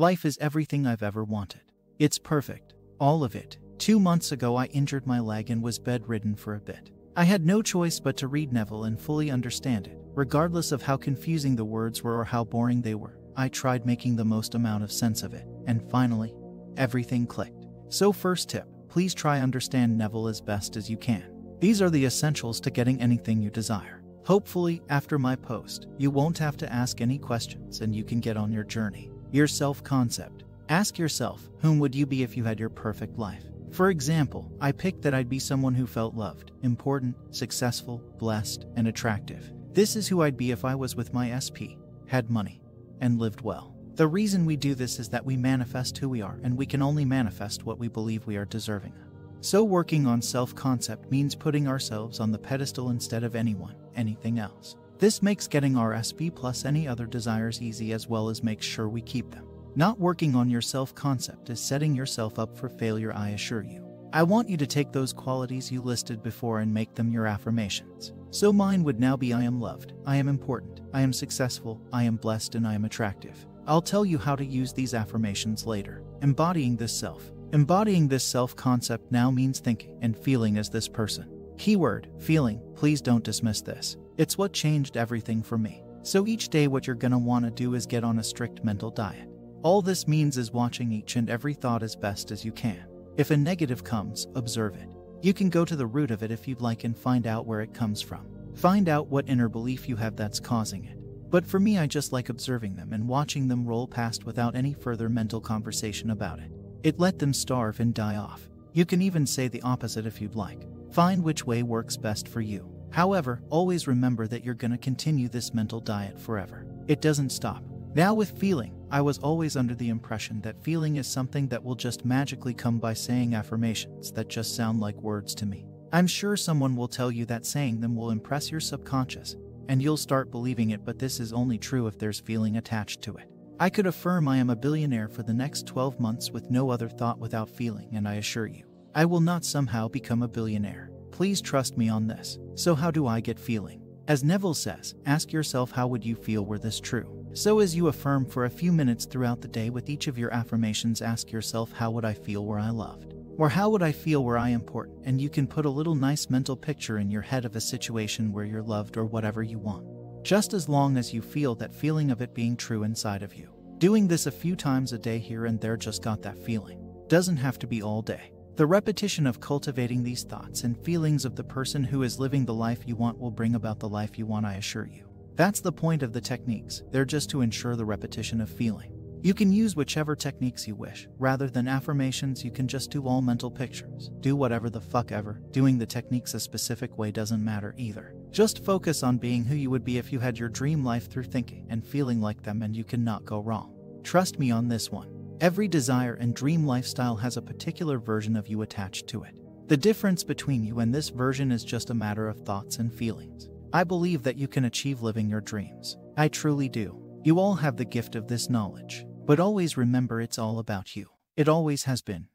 Life is everything I've ever wanted. It's perfect. All of it. Two months ago, I injured my leg and was bedridden for a bit. I had no choice but to read Neville and fully understand it, regardless of how confusing the words were or how boring they were. I tried making the most amount of sense of it, and finally, everything clicked. So, first tip please try understand Neville as best as you can. These are the essentials to getting anything you desire. Hopefully, after my post, you won't have to ask any questions and you can get on your journey. Your self concept. Ask yourself, whom would you be if you had your perfect life? For example, I picked that I'd be someone who felt loved, important, successful, blessed, and attractive. This is who I'd be if I was with my SP, had money, and lived well. The reason we do this is that we manifest who we are, and we can only manifest what we believe we are deserving of. So, working on self concept means putting ourselves on the pedestal instead of anyone, anything else. This makes getting our SP plus any other desires easy as well as makes sure we keep them. Not working on your self concept is setting yourself up for failure, I assure you. I want you to take those qualities you listed before and make them your affirmations. So mine would now be I am loved, I am important, I am successful, I am blessed, and I am attractive. I'll tell you how to use these affirmations later. Embodying this self. Embodying this self concept now means thinking and feeling as this person. Keyword, feeling, please don't dismiss this. It's what changed everything for me. So each day, what you're gonna wanna do is get on a strict mental diet. All this means is watching each and every thought as best as you can. If a negative comes, observe it. You can go to the root of it if you'd like and find out where it comes from. Find out what inner belief you have that's causing it. But for me, I just like observing them and watching them roll past without any further mental conversation about it. It let them starve and die off. You can even say the opposite if you'd like. Find which way works best for you. However, always remember that you're going to continue this mental diet forever. It doesn't stop. Now, with feeling, I was always under the impression that feeling is something that will just magically come by saying affirmations that just sound like words to me. I'm sure someone will tell you that saying them will impress your subconscious, and you'll start believing it, but this is only true if there's feeling attached to it. I could affirm I am a billionaire for the next 12 months with no other thought without feeling, and I assure you, I will not somehow become a billionaire. Please trust me on this. So, how do I get feeling? As Neville says, ask yourself how would you feel were this true? So, as you affirm for a few minutes throughout the day with each of your affirmations, ask yourself, How would I feel were I loved? Or how would I feel were I important? And you can put a little nice mental picture in your head of a situation where you're loved or whatever you want. Just as long as you feel that feeling of it being true inside of you. Doing this a few times a day here and there just got that feeling. Doesn't have to be all day. The repetition of cultivating these thoughts and feelings of the person who is living the life you want will bring about the life you want, I assure you. That's the point of the techniques, they're just to ensure the repetition of feeling. You can use whichever techniques you wish. Rather than affirmations, you can just do all mental pictures. Do whatever the fuck ever. Doing the techniques a specific way doesn't matter either. Just focus on being who you would be if you had your dream life through thinking and feeling like them, and you cannot go wrong. Trust me on this one. Every desire and dream lifestyle has a particular version of you attached to it. The difference between you and this version is just a matter of thoughts and feelings. I believe that you can achieve living your dreams. I truly do. You all have the gift of this knowledge. But always remember it's all about you. It always has been.